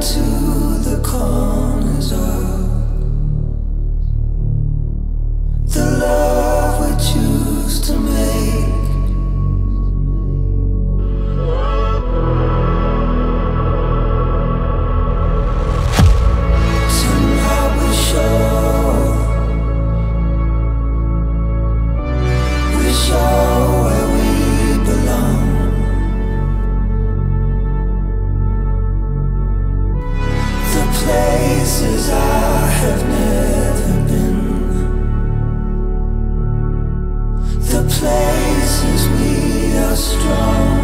to strong.